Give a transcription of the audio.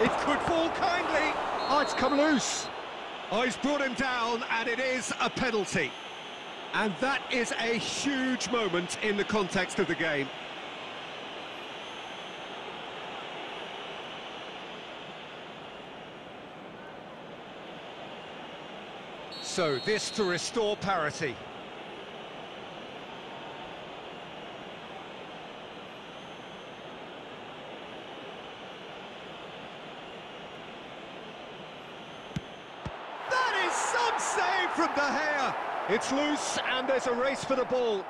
It could fall kindly. Oh, it's come loose. Oh, he's brought him down, and it is a penalty. And that is a huge moment in the context of the game. So, this to restore parity. That is some save from De Gea. It's loose and there's a race for the ball.